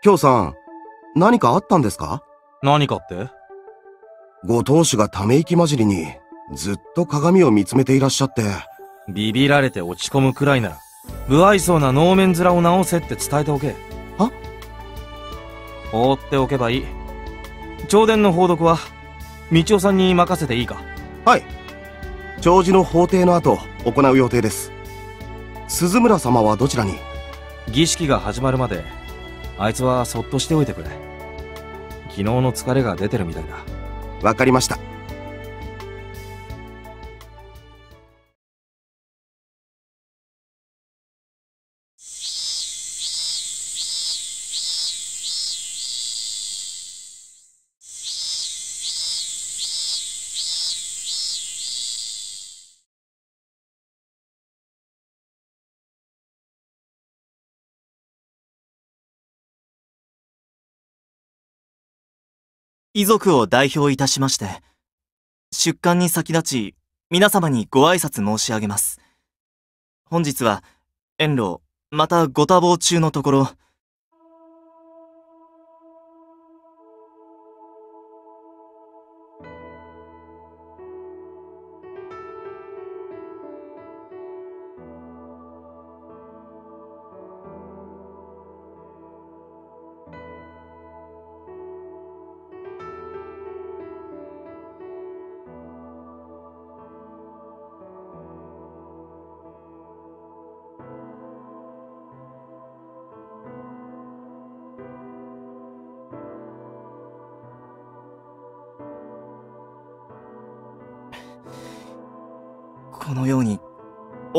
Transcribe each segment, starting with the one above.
京さん、何かあったんですか？何かって？ご当主がため息混じりに、ずっと鏡を見つめていらっしゃって。ビビられて落ち込むくらいなら、不愛想な能面面を直せって伝えておけ。は放っておけばいい。朝殿の報読は、道夫さんに任せていいか？はい。長寿の法廷の後、行う予定です。鈴村様はどちらに？儀式が始まるまで、あいつはそっとしておいてくれ。昨日の疲れが出てるみたいだ。わかりました。遺族を代表いたしまして、出棺に先立ち、皆様にご挨拶申し上げます。本日は、遠路、またご多忙中のところ、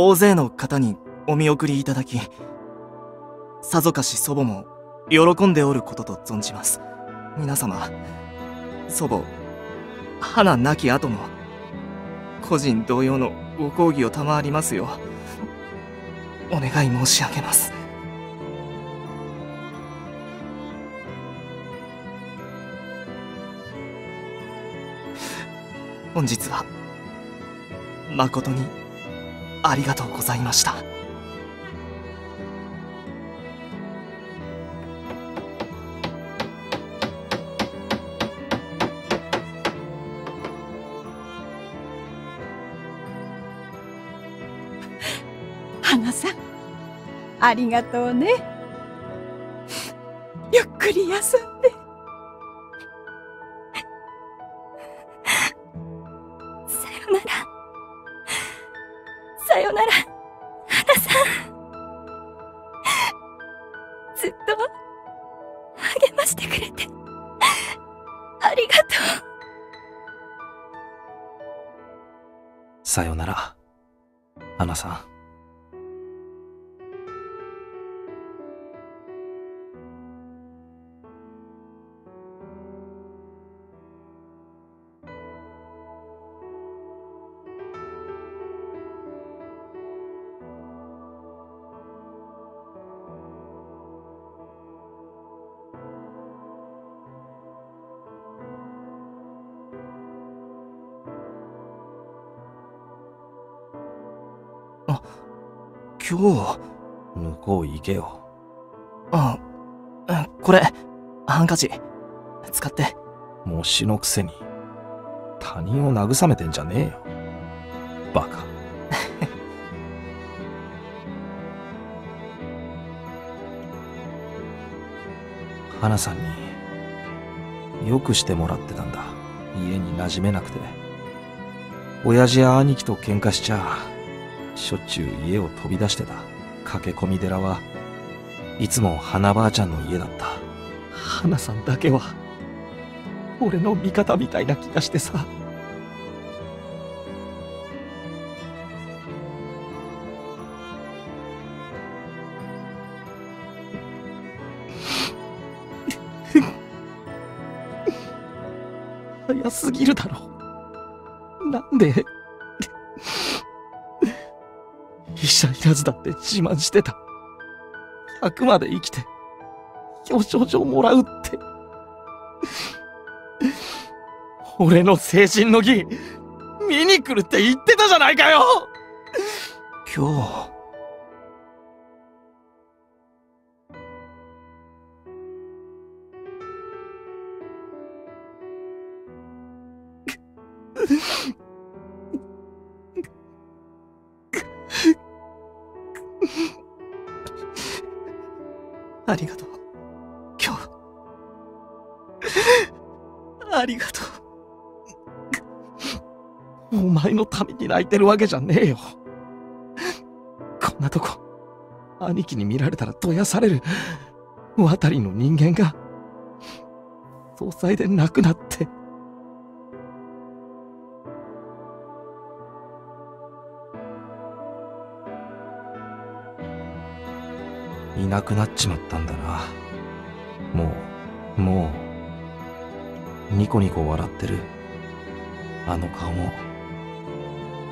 大勢の方にお見送りいただき、さぞかし祖母も喜んでおることと存じます。皆様、祖母、花亡き後の、個人同様のご講義を賜りますよう、お願い申し上げます。本日は、誠にありがとうございました。花さんありがとうね今日、向こう行けよ。あ、うんこれ、ハンカチ、使って。模試のくせに、他人を慰めてんじゃねえよ。バカ。花さんに、よくしてもらってたんだ。家に馴染めなくて。親父や兄貴と喧嘩しちゃ、しょっちゅう家を飛び出してた。駆け込み寺はいつも花ばあちゃんの家だった。花さんだけは、俺の味方みたいな気がしてさ。早すぎるだろ。なんで、者いらずだって自慢してた。あくまで生きて、表彰状もらうって。俺の精神の儀、見に来るって言ってたじゃないかよ今日、泣いてるわけじゃねえよ。こんなとこ、兄貴に見られたらどやされる、渡りの人間が、総裁で亡くなって。いなくなっちまったんだな。もう、もう、ニコニコ笑ってる、あの顔も、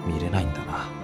見れないんだな。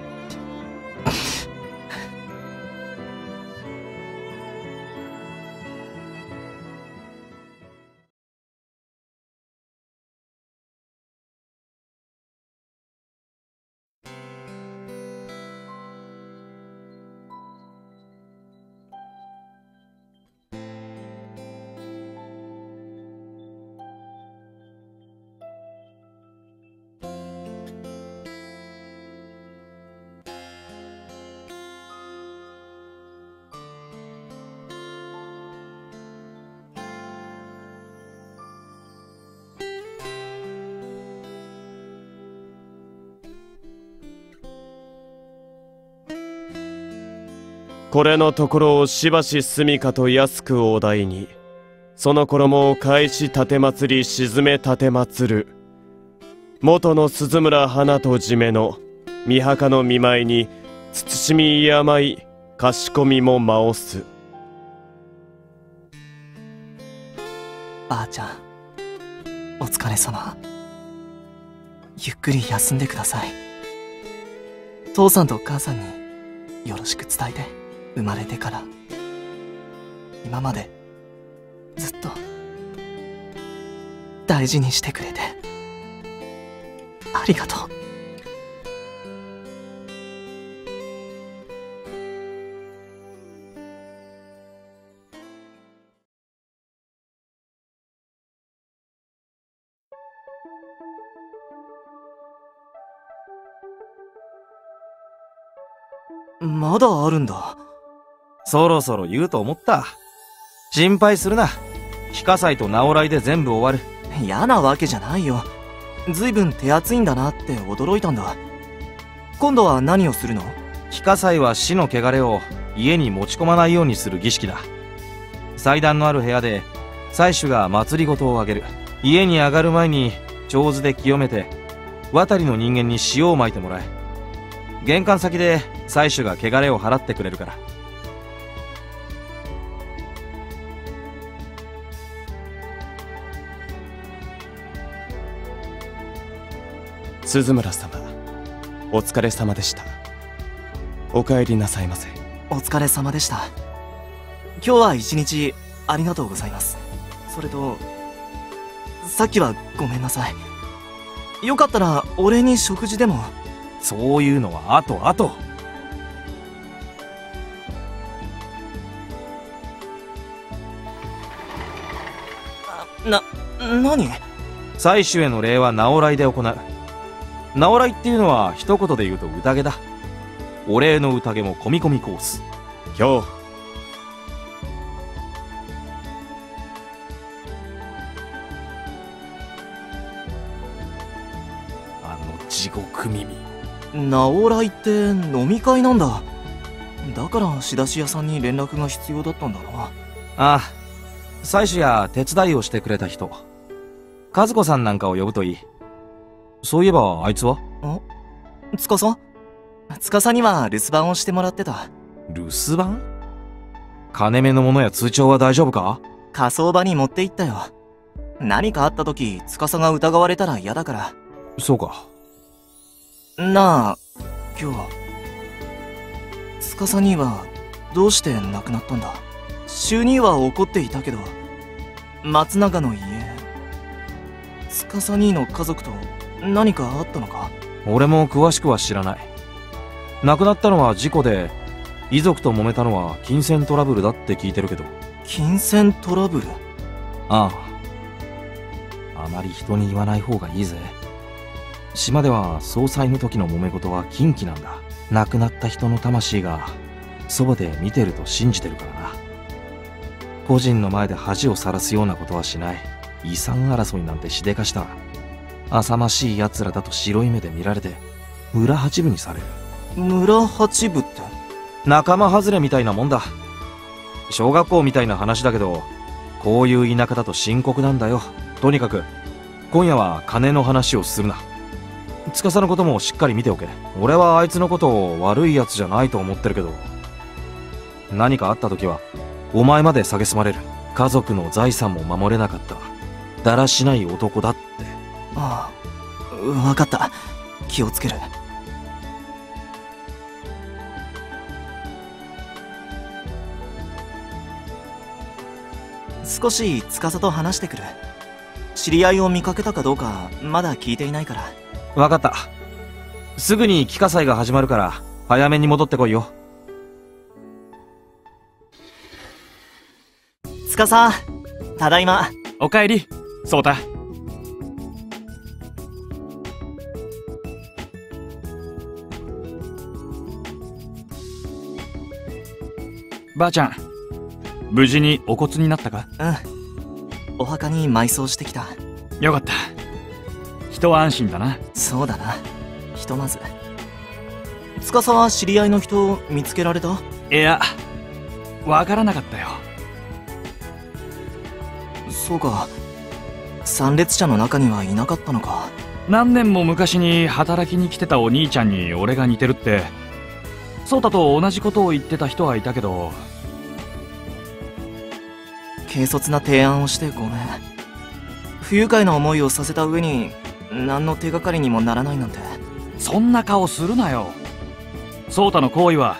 これのところをしばし住みかと安くお題にその衣を返し立て祭り沈め立て祭る。元の鈴村花と締めの三墓の見舞いに慎み病いかしこみも回す。ばあちゃんお疲れ様。ゆっくり休んでください。父さんと母さんによろしく伝えて。生まれてから今までずっと大事にしてくれてありがとうまだあるんだ。そろそろ言うと思った。心配するな。非火災と直来で全部終わる。嫌なわけじゃないよ。ずいぶん手厚いんだなって驚いたんだ。今度は何をするの？非火災は死の汚れを家に持ち込まないようにする儀式だ。祭壇のある部屋で、祭主が祭りごとをあげる。家に上がる前に、上手で清めて、渡りの人間に塩をまいてもらえ。玄関先で祭主が汚れを払ってくれるから。鈴村様お疲れ様でした。お帰りなさいませ。お疲れ様でした。今日は一日ありがとうございます。それとさっきはごめんなさい。よかったらお礼に食事でも。そういうのは後後。な、何？採取への礼は直来で行う。直来っていうのは一言で言うと宴だ。お礼の宴も込み込みコース。今日。あの地獄耳。直来って飲み会なんだ。だから仕出し屋さんに連絡が必要だったんだな。ああ採取や手伝いをしてくれた人。和子さんなんかを呼ぶといいそういえばあいつは？あ司司には留守番をしてもらってた。留守番？金目のものや通帳は大丈夫か？火葬場に持って行ったよ。何かあった時司が疑われたら嫌だから。そうか。なあ今日は。司にはどうして亡くなったんだ？衆には怒っていたけど松永の家。司兄の家族と何かあったのか？俺も詳しくは知らない。亡くなったのは事故で遺族と揉めたのは金銭トラブルだって聞いてるけど。金銭トラブル？ああ。あまり人に言わない方がいいぜ。島では総裁の時の揉め事は禁忌なんだ。亡くなった人の魂がそばで見てると信じてるからな。個人の前で恥をさらすようなことはしない。遺産争いなんてしでかした浅ましい奴らだと白い目で見られて村八分にされる。村八部って？仲間外れみたいなもんだ。小学校みたいな話だけどこういう田舎だと深刻なんだよ。とにかく今夜は金の話をするな。司のこともしっかり見ておけ。俺はあいつのことを悪い奴じゃないと思ってるけど。何かあった時はお前まで蔑まれる。家族の財産も守れなかった。だらしない男だってああ分かった。気をつける。少し司と話してくる。知り合いを見かけたかどうかまだ聞いていないから。分かった。すぐに帰化祭が始まるから早めに戻ってこいよ。司ただいま。おかえりそうたばあちゃん無事にお骨になったか？うん。お墓に埋葬してきた。よかった。一安心だな。そうだな。ひとまず。司は知り合いの人見つけられた？いやわからなかったよ。そうか。参列者の中にはいなかったのか。何年も昔に働きに来てたお兄ちゃんに俺が似てるって颯太と同じことを言ってた人はいたけど軽率な提案をしてごめん。不愉快な思いをさせた上に何の手がかりにもならないなんて。そんな顔するなよ。颯太の行為は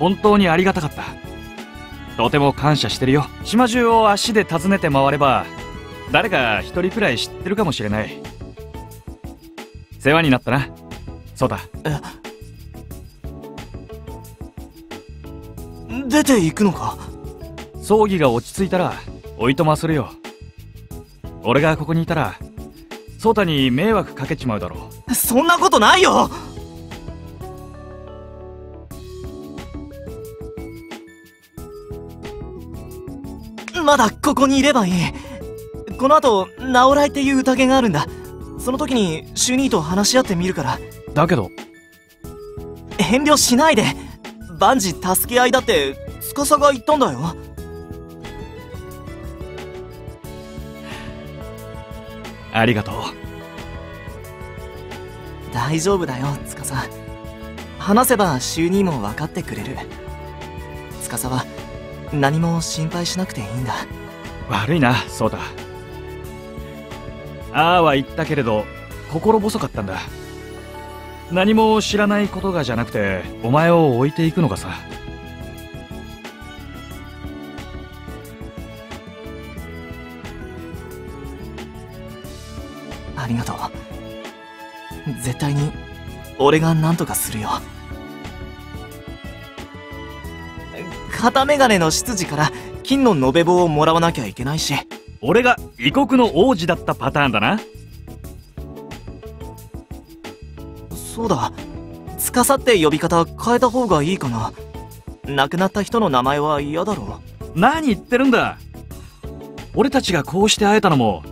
本当にありがたかった。とても感謝してるよ。島中を足で訪ねて回れば誰か一人くらい知ってるかもしれない。世話になったな。そうだ出て行くのか？葬儀が落ち着いたらおいとまするよ。俺がここにいたら颯太に迷惑かけちまうだろそんなことないよ！まだここにいればいい。この後直来っていう宴があるんだ。その時に主任と話し合ってみるから。だけど。遠慮しないで。万事助け合いだって司が言ったんだよ。ありがとう。大丈夫だよ司。話せば主任も分かってくれる。司は何も心配しなくていいんだ。悪いなそうだ。ああは言ったけれど心細かったんだ。何も知らないことがじゃなくてお前を置いていくのがさありがとう。絶対に俺が何とかするよ。片眼鏡の執事から金の延べ棒をもらわなきゃいけないし。俺が異国の王子だったパターンだな。そうだ。司って呼び方変えた方がいいかな。亡くなった人の名前は嫌だろ何言ってるんだ。俺たちがこうして会えたのも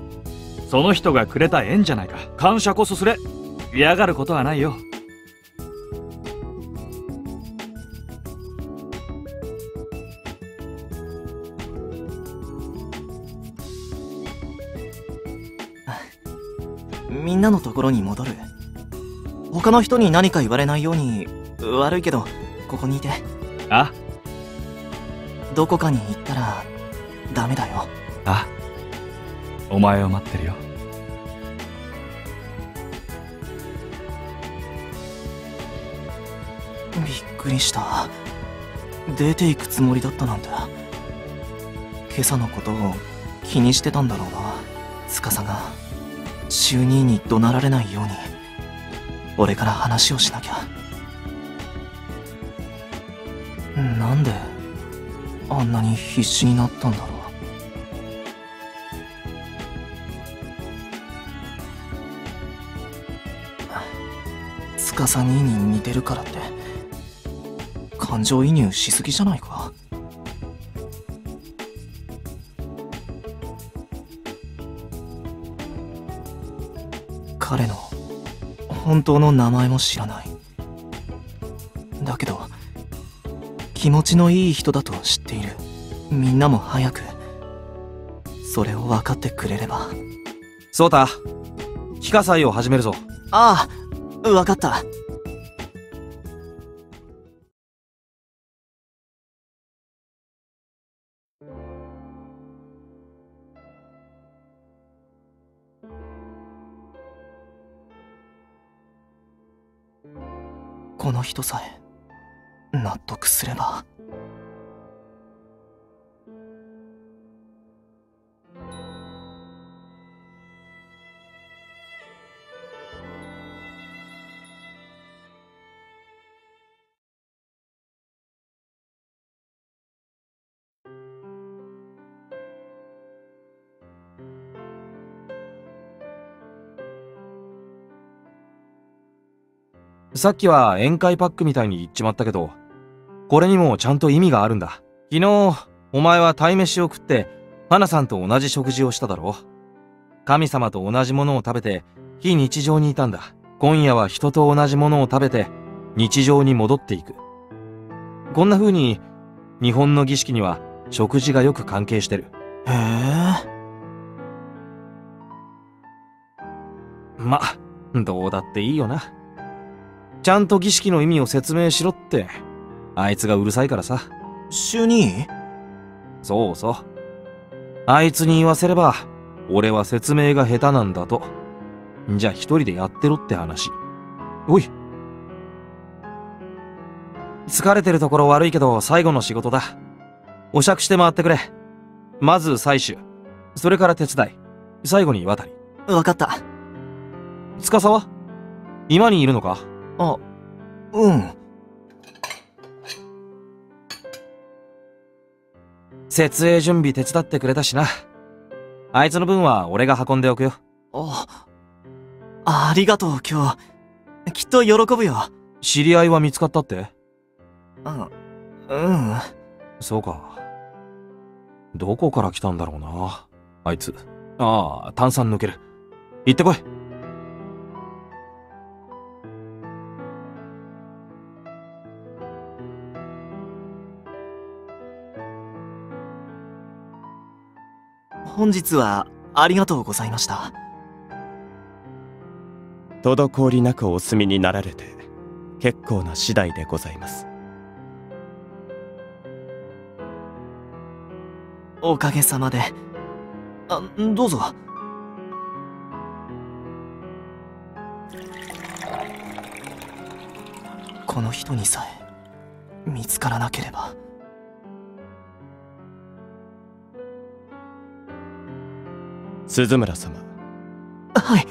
その人がくれた縁じゃないか。感謝こそすれ。嫌がることはないよ。みんなのところに戻る。他の人に何か言われないように悪いけどここにいて。あ？どこかに行ったらダメだよ。あ？お前を待ってるよくりした。出ていくつもりだったなんて。今朝のことを気にしてたんだろうな。司が。就任に怒鳴られないように。俺から話をしなきゃ。なんであんなに必死になったんだろう。司兄に似てるからって。感情移入しすぎじゃないか？彼の本当の名前も知らない。だけど気持ちのいい人だと知っている。みんなも早くそれを分かってくれれば。そうた、気化祭を始めるぞ。ああ分かったこの人さえ納得すれば。さっきは宴会パックみたいに言っちまったけど、これにもちゃんと意味があるんだ。昨日、お前は鯛飯を食って、花さんと同じ食事をしただろ神様と同じものを食べて、非日常にいたんだ。今夜は人と同じものを食べて、日常に戻っていく。こんな風に、日本の儀式には食事がよく関係してる。へえま、どうだっていいよな。ちゃんと儀式の意味を説明しろって、あいつがうるさいからさ。主任？そうそう。あいつに言わせれば、俺は説明が下手なんだと。じゃあ一人でやってろって話。おい。疲れてるところ悪いけど最後の仕事だ。お酌して回ってくれ。まず採取。それから手伝い。最後に渡り。分かった司は？今にいるのか？あうん設営準備手伝ってくれたしな。あいつの分は俺が運んでおくよ。あありがとう今日きっと喜ぶよ知り合いは見つかったって？うんうんそうか。どこから来たんだろうな。あいつ。ああ、炭酸抜ける。行ってこい。本日はありがとうございました。滞りなくお済みになられて結構な次第でございます。おかげさまで。あどうぞ。この人にさえ見つからなければ鈴村様。はい。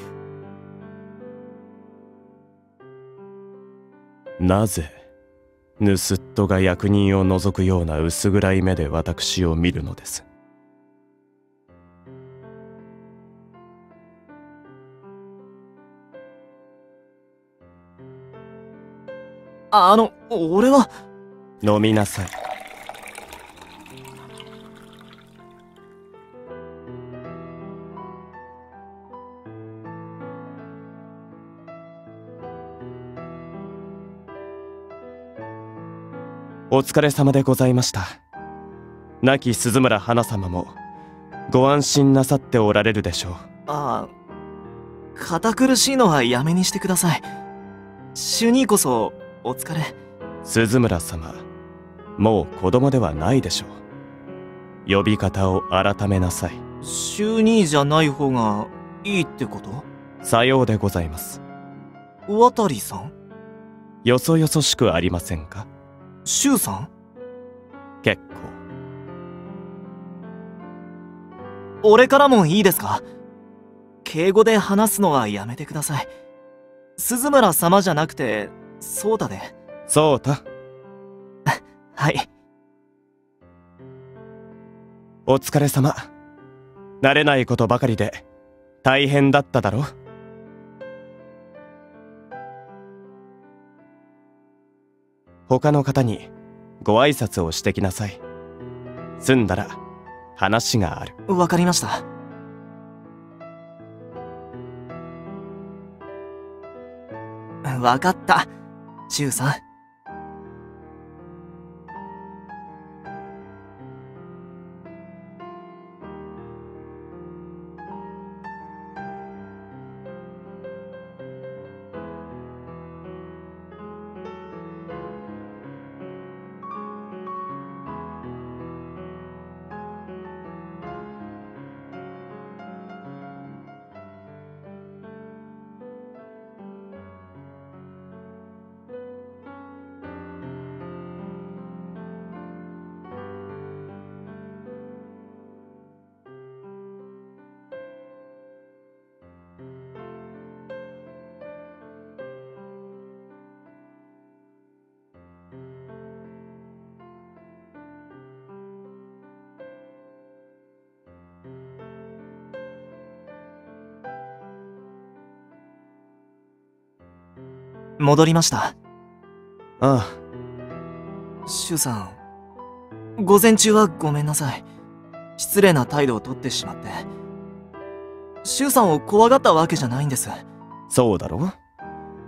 なぜ盗人が役人を覗くような薄暗い目で私を見るのです？あの俺は。飲みなさいお疲れ様でございました。亡き鈴村花様もご安心なさっておられるでしょう。あ堅苦しいのはやめにしてください。主任こそお疲れ。鈴村様もう子供ではないでしょう。呼び方を改めなさい。主任じゃない方がいいってこと？さようでございます。渡さん？よそよそしくありませんか？周さん？結構。俺からもいいですか？敬語で話すのはやめてください。鈴村様じゃなくてそうだで。そうたはい。お疲れ様。慣れないことばかりで大変だっただろ他の方にご挨拶をしてきなさい済んだら話があるわかりました。わかった。シュウさん。戻りました。あシュウさん、午前中はごめんなさい。失礼な態度をとってしまって。シュウさんを怖がったわけじゃないんです。あそうだろ？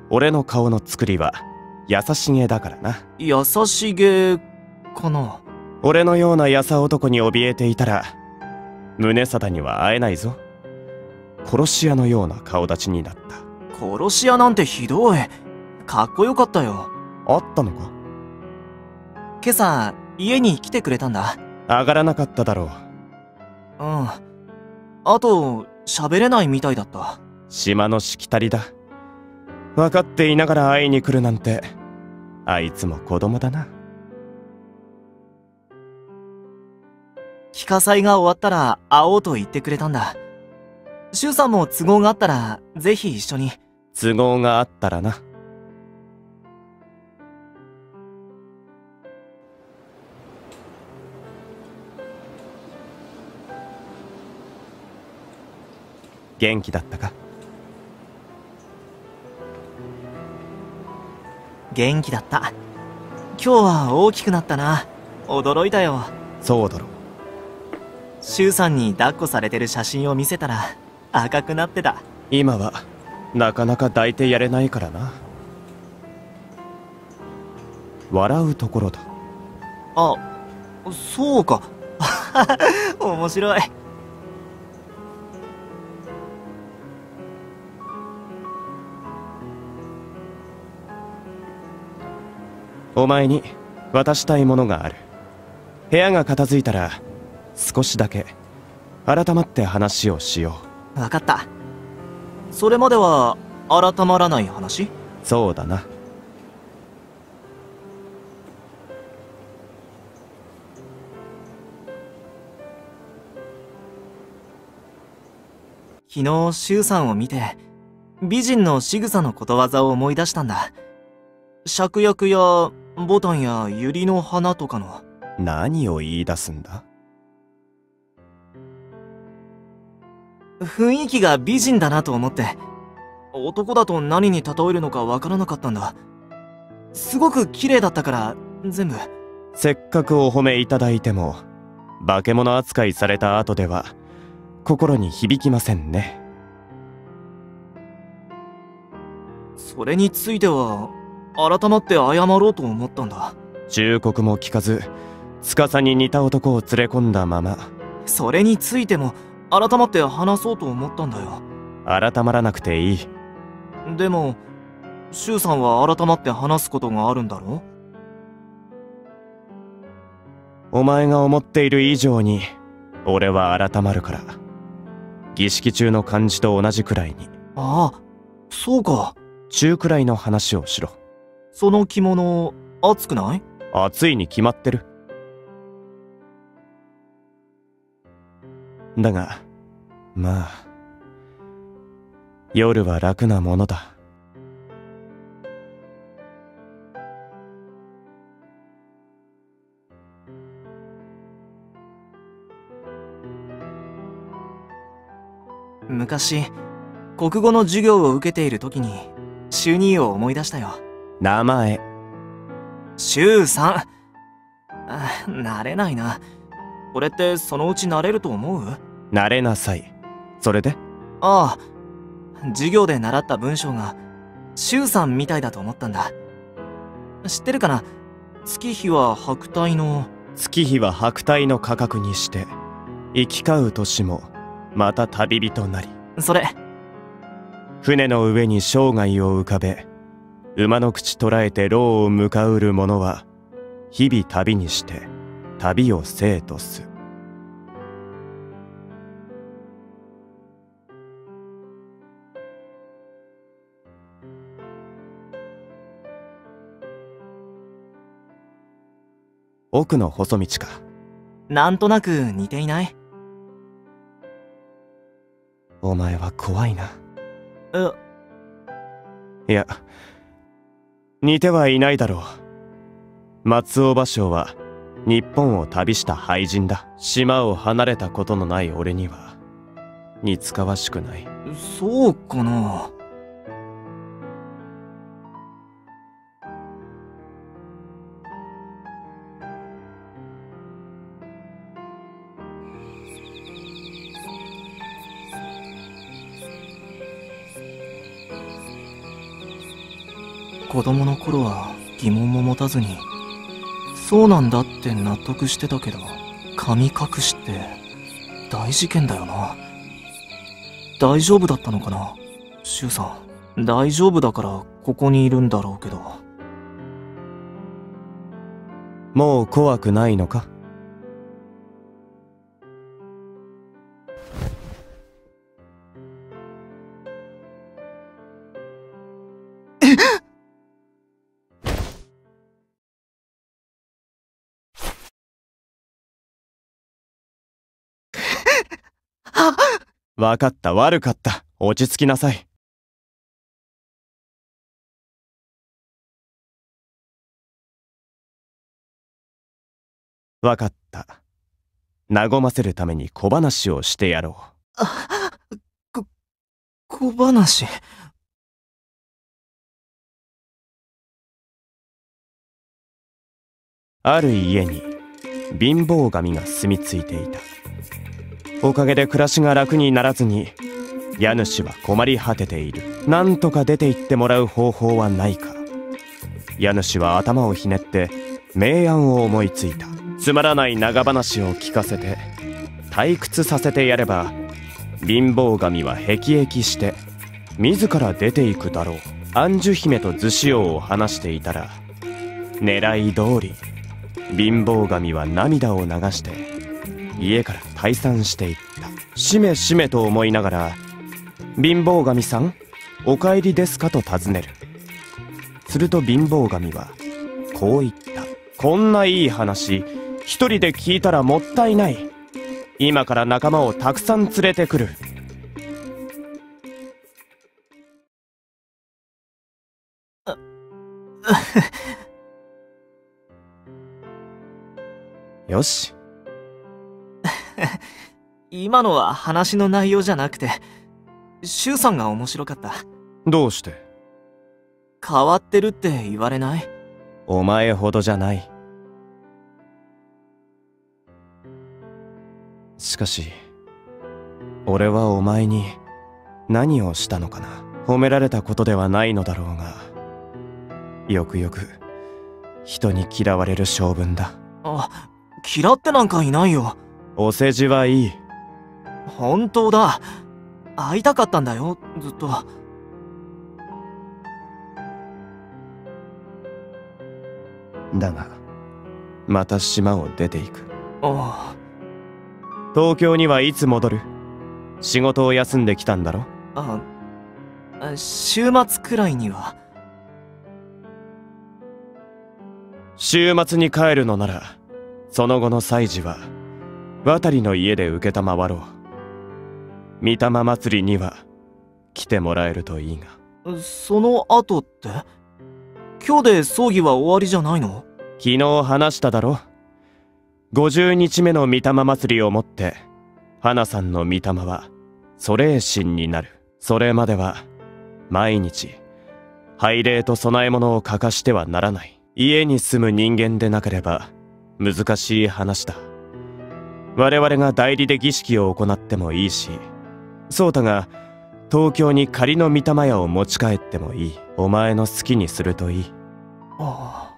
俺の顔の作りは優しげだからな優しげかな。俺のような優男に怯えていたら宗貞には会えないぞ殺し屋のような顔立ちになった殺し屋なんてひどい。かっこよかったよ。あったのか？今朝、家に来てくれたんだ。上がらなかっただろううん。あと、喋れないみたいだった。島のしきたりだ分かっていながら会いに来るなんてあいつも子供だな帰化祭が終わったら会おうと言ってくれたんだ。シュウさんも都合があったら、ぜひ一緒に。都合があったらな元気だったか？元気だった？今日は大きくなったな。驚いたよ。そうだろシュウさんに抱っこされてる写真を見せたら、赤くなってた。今はなかなか抱いてやれないからな笑うところだあ、そうか。面白い。お前に渡したいものがある部屋が片付いたら少しだけ改まって話をしよわかった。それまでは、改まらない話？うそうだな昨日、シュウさんを見て、美人の仕草のことわざを思い出したんだ。芍薬や、ボタンや百合の花とかの。何を言い出すんだ？雰囲気が美人だなと思って、男だと何に例えるのかわからなかったんだ。すごく綺麗だったから、全部。せっかくお褒めいただいても化け物扱いされた後では心に響きませんねそれについては、改まって謝ろうと思ったんだ。忠告も聞かず司に似た男を連れ込んだままそれについても、改まって話そうと思ったんだよ。改まらなくていいでも、シュウさんは改まって話すことがあるんだろお前が思っている以上に俺は改まるから儀式中の感じと同じくらいにああ、そうか。中くらいの話をしろその着物、熱くない？暑いに決まってる。だがまあ夜は楽なものだ。昔、国語の授業を受けている時に、主任を思い出したよ。名前週3。あ慣れないな。これってそのうち慣れると思う？慣れなさい。それで？ああ、授業で習った文章が、週3みたいだと思ったんだ。知ってるかな？月日は白帯の、月日は白帯の価格にして、行き交う年も、また旅人なり。それ、船の上に生涯を浮かべ、馬の口捉えて牢を向かうる者は、日々旅にして、旅を生とす。奥の細道か。なんとなく似ていない？お前は怖いな。え、いや、似てはいないだろう。松尾芭蕉は、日本を旅した俳人だ。島を離れたことのない俺には、似つかわしくない。そうかな子供の頃は疑問も持たずにそうなんだって納得してたけど神隠しって大事件だよな。大丈夫だったのかな？柊さん。大丈夫だからここにいるんだろうけど。もう怖くないのか？わかった悪かった。落ち着きなさい。わかった。和ませるために小話をしてやろ小話？うある家に貧乏神が住み着いていたおかげで暮らしが楽にならずに家主は困り果てている。なんとか出て行ってもらう方法はないか。家主は頭をひねって明暗を思いついた。つまらない長話を聞かせて退屈させてやれば貧乏神は辟易して自ら出ていくだろう。安寿姫と逗子王を話していたら狙い通り貧乏神は涙を流して家から退散していった。しめしめと思いながら貧乏神さんお帰りですかと尋ねる。すると貧乏神はこう言った。こんないい話一人で聞いたらもったいない。今から仲間をたくさん連れてくる。よし 今のは話の内容じゃなくてシュウさんが面白かった。どうして？変わってるって言われない？お前ほどじゃない。しかし俺はお前に何をしたのかな？褒められたことではないのだろうが。よくよく人に嫌われる性分だ。あ嫌ってなんかいないよお世辞はいい。本当だ。会いたかったんだよずっと。だがまた島を出ていく。あ東京にはいつ戻る？仕事を休んできたんだろ？ああ週末くらいには。週末に帰るのならその後の祭事は渡りの家で承ろう。御霊祭りには来てもらえるといいが。その後って？今日で葬儀は終わりじゃないの？昨日話しただろ。50日目の御霊祭りをもって花さんの御霊は祖霊神になる。それまでは毎日拝礼と供え物を欠かしてはならない。家に住む人間でなければ難しい話だ我々が代理で儀式を行ってもいいし颯太が東京に仮の御霊屋を持ち帰ってもいい。お前の好きにするといい。ああ。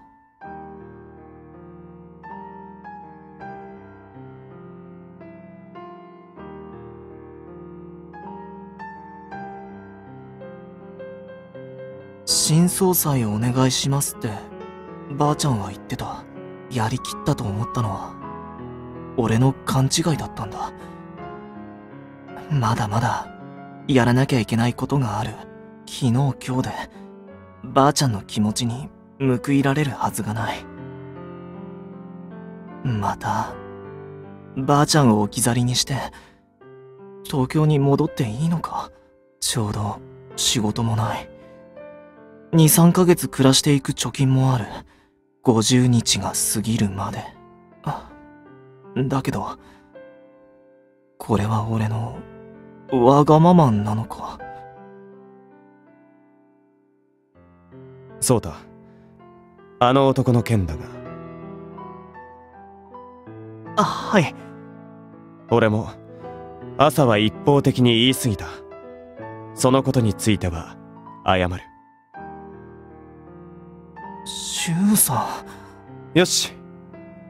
新総裁お願いしますってばあちゃんは言ってた。やりきったと思ったのは。俺の勘違いだったんだ。まだまだやらなきゃいけないことがある。昨日今日で。ばあちゃんの気持ちに報いられるはずがない。またばあちゃんを置き去りにして東京に戻っていいのか。ちょうど仕事もない。23ヶ月暮らしていく貯金もある。50日が過ぎるまで。だけどこれは俺のわがままなのか？そうだ。あの男の件だが。あはい。俺も朝は一方的に言い過ぎた。そのことについては謝る。柊さよし。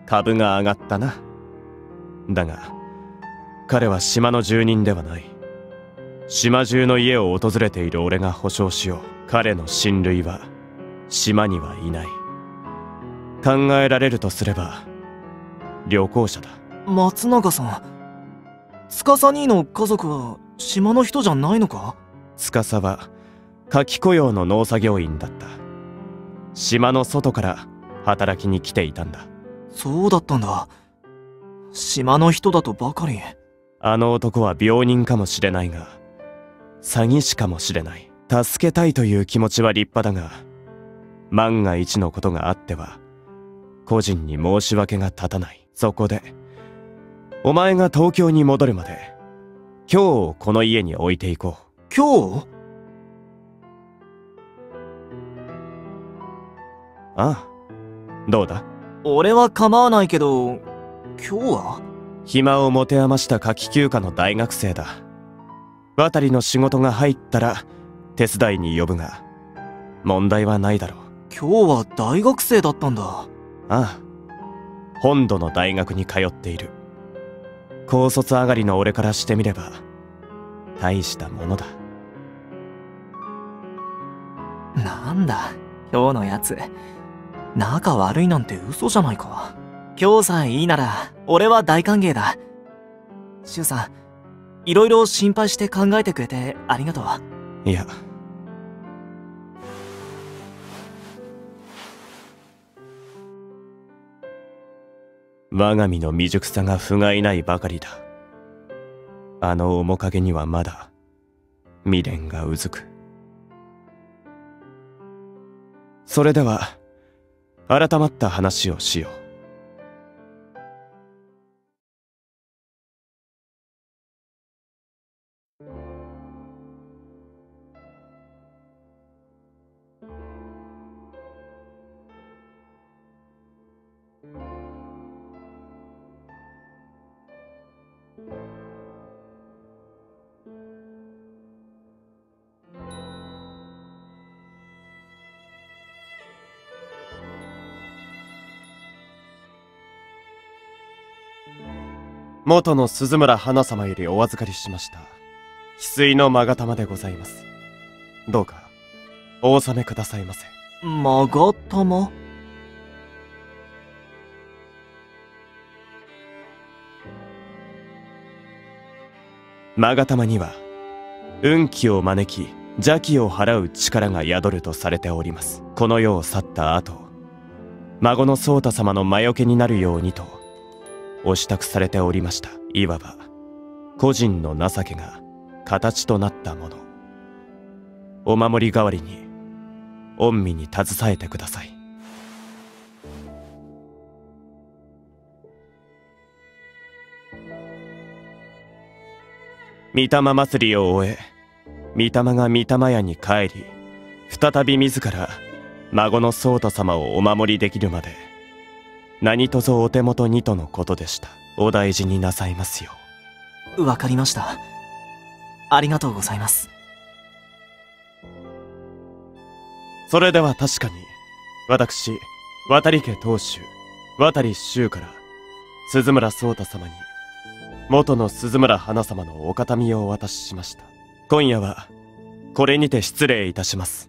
株が上がったなだが彼は島の住人ではない。島中の家を訪れている俺が保証しよう。彼の親類は島にはいない。考えられるとすれば旅行者だ。ん松永さん司兄の家族は島の人じゃないのか？司は夏季雇用の農作業員だった。島の外から働きに来ていたんだ。そうだったんだ島の人だとばかり。あの男は病人かもしれないが詐欺師かもしれない。助けたいという気持ちは立派だが万が一のことがあっては個人に申し訳が立たない。そこでお前が東京に戻るまで今日をこの家に置いていこう。今日？ああどうだ？俺は構わないけど今日は？暇を持て余した夏季休暇の大学生だ。渡りの仕事が入ったら手伝いに呼ぶが問題はないだろう。今日は大学生だったんだ。ああ。本土の大学に通っている。高卒上がりの俺からしてみれば大したものだ。なんだ今日のやつ。仲悪いなんて嘘じゃないか今日さえいいなら俺は大歓迎だ。柊さんいろいろ心配して考えてくれてありがとう。いや。我が身の未熟さが不甲斐ないばかりだ。あの面影にはまだ未練がうずく。それでは改まった話をしよう。元の鈴村花様よりお預かりしました。翡翠の勾玉でございます。どうかお納めくださいませ。まがたま勾玉には運気を招き邪気を払う力が宿るとされております。この世を去った後孫の宗太様の魔除けになるようにとお支度されておりました。いわば個人の情けが形となったもの。お守り代わりに御身に携えてください。御霊祭りを終え御霊が御霊屋に帰り再び自ら孫の宗太様をお守りできるまで何卒お手元にとのことでしたお大事になさいますよわかりました。ありがとうございます。それでは確かに私渡家当主渡周から鈴村宗太様に元の鈴村花様のお形見をお渡ししました今夜はこれにて失礼いたします